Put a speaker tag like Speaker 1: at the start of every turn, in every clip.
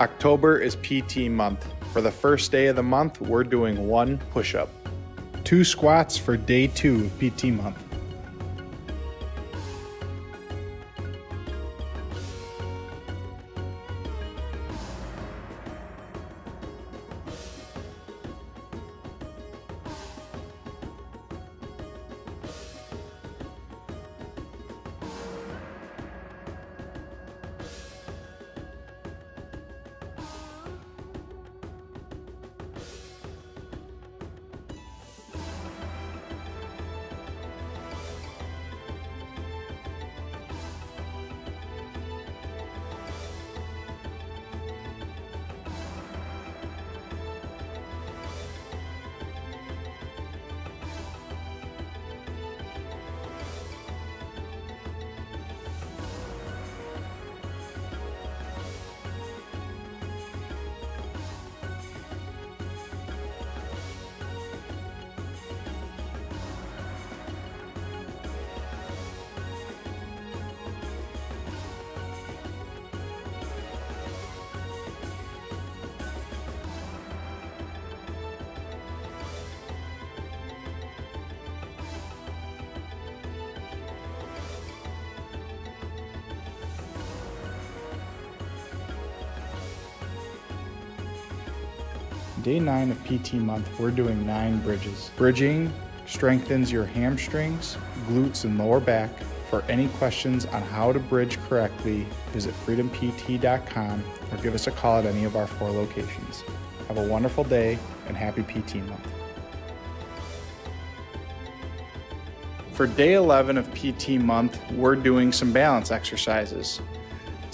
Speaker 1: October is PT month. For the first day of the month, we're doing one push up, two squats for day two of PT month. Day 9 of PT month, we're doing 9 bridges. Bridging strengthens your hamstrings, glutes, and lower back. For any questions on how to bridge correctly, visit freedompt.com or give us a call at any of our four locations. Have a wonderful day and happy PT month. For day 11 of PT month, we're doing some balance exercises.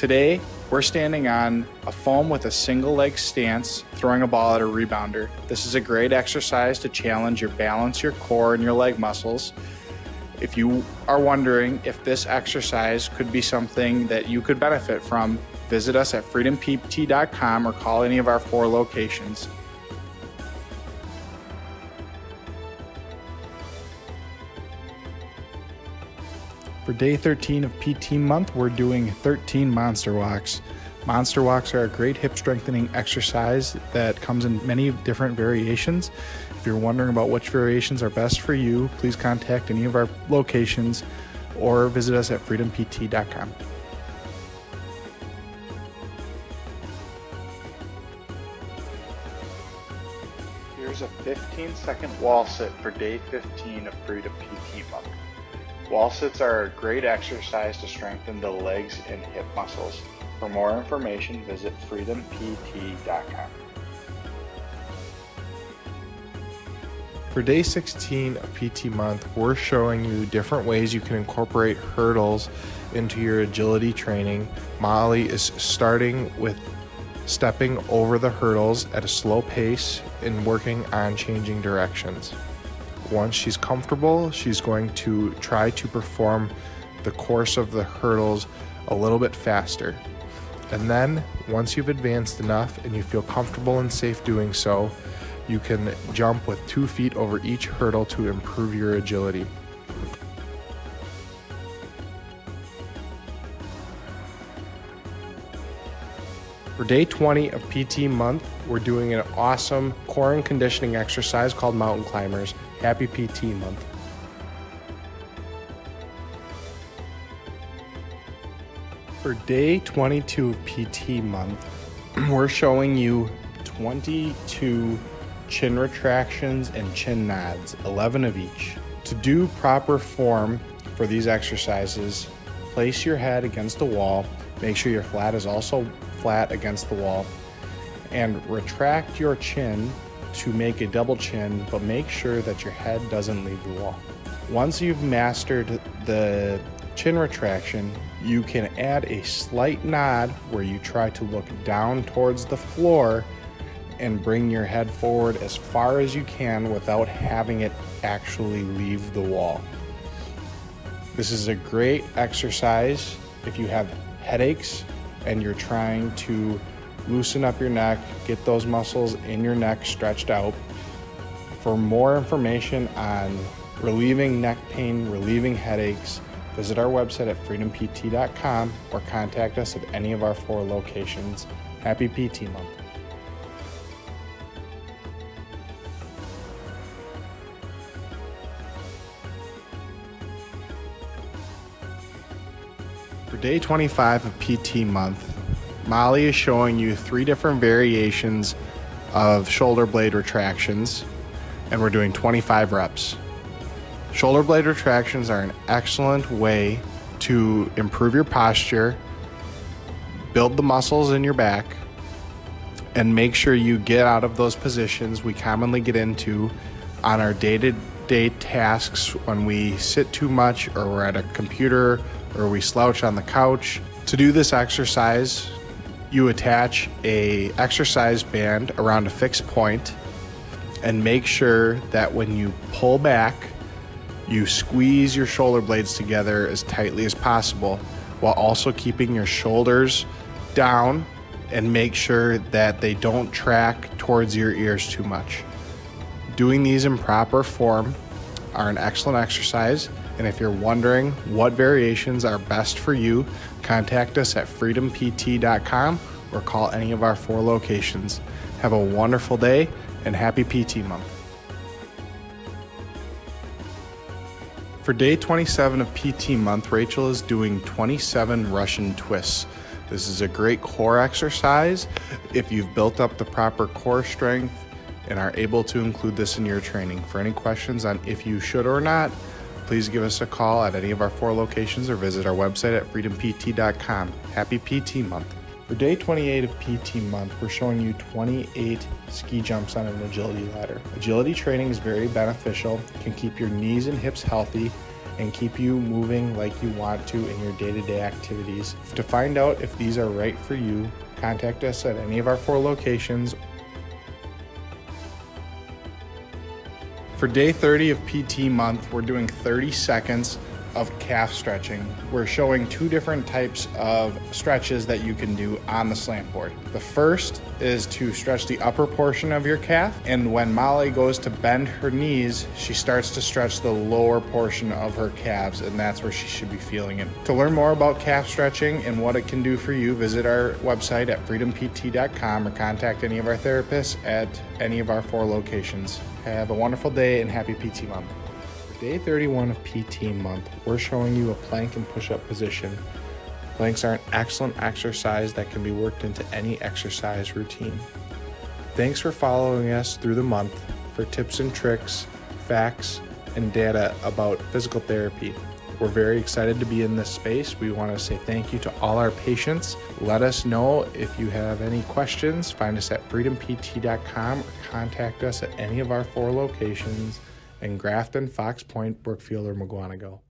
Speaker 1: Today, we're standing on a foam with a single leg stance, throwing a ball at a rebounder. This is a great exercise to challenge your balance, your core, and your leg muscles. If you are wondering if this exercise could be something that you could benefit from, visit us at freedompt.com or call any of our four locations. For day 13 of PT month, we're doing 13 monster walks. Monster walks are a great hip strengthening exercise that comes in many different variations. If you're wondering about which variations are best for you, please contact any of our locations or visit us at freedompt.com. Here's a 15 second wall sit for day 15 of Freedom PT month. Wall sits are a great exercise to strengthen the legs and hip muscles. For more information, visit freedompt.com.
Speaker 2: For day 16 of PT month, we're showing you different ways you can incorporate hurdles into your agility training. Molly is starting with stepping over the hurdles at a slow pace and working on changing directions. Once she's comfortable, she's going to try to perform the course of the hurdles a little bit faster. And then, once you've advanced enough and you feel comfortable and safe doing so, you can jump with two feet over each hurdle to improve your agility. For day 20 of PT month, we're doing an awesome core and conditioning exercise called mountain climbers. Happy PT month. For day 22 of PT month, we're showing you 22 chin retractions and chin nods, 11 of each. To do proper form for these exercises, place your head against the wall, make sure your flat is also flat against the wall, and retract your chin to make a double chin, but make sure that your head doesn't leave the wall. Once you've mastered the chin retraction, you can add a slight nod where you try to look down towards the floor and bring your head forward as far as you can without having it actually leave the wall. This is a great exercise if you have headaches and you're trying to loosen up your neck, get those muscles in your neck stretched out. For more information on relieving neck pain, relieving headaches, visit our website at freedompt.com or contact us at any of our four locations. Happy PT month. For day 25 of PT month, Molly is showing you three different variations of shoulder blade retractions, and we're doing 25 reps. Shoulder blade retractions are an excellent way to improve your posture, build the muscles in your back, and make sure you get out of those positions we commonly get into on our day to day tasks when we sit too much or we're at a computer or we slouch on the couch. To do this exercise, you attach a exercise band around a fixed point and make sure that when you pull back, you squeeze your shoulder blades together as tightly as possible while also keeping your shoulders down and make sure that they don't track towards your ears too much. Doing these in proper form are an excellent exercise. And if you're wondering what variations are best for you, contact us at freedompt.com or call any of our four locations. Have a wonderful day and happy PT month. For day 27 of PT month, Rachel is doing 27 Russian twists. This is a great core exercise if you've built up the proper core strength and are able to include this in your training. For any questions on if you should or not, please give us a call at any of our four locations or visit our website at freedompt.com. Happy PT month. For day 28 of PT month, we're showing you 28 ski jumps on an agility ladder. Agility training is very beneficial, can keep your knees and hips healthy, and keep you moving like you want to in your day to day activities. To find out if these are right for you, contact us at any of our four locations. For day 30 of PT month, we're doing 30 seconds of calf stretching. We're showing two different types of stretches that you can do on the slant board. The first is to stretch the upper portion of your calf, and when Molly goes to bend her knees, she starts to stretch the lower portion of her calves, and that's where she should be feeling it. To learn more about calf stretching and what it can do for you, visit our website at freedompt.com or contact any of our therapists at any of our four locations. Have a wonderful day and happy PT Month. For Day 31 of PT month, we're showing you a plank and push-up position. Planks are an excellent exercise that can be worked into any exercise routine. Thanks for following us through the month for tips and tricks, facts, and data about physical therapy. We're very excited to be in this space. We want to say thank you to all our patients. Let us know if you have any questions. Find us at freedompt.com or contact us at any of our four locations in Grafton, Fox Point, Brookfield, or Mukwonago.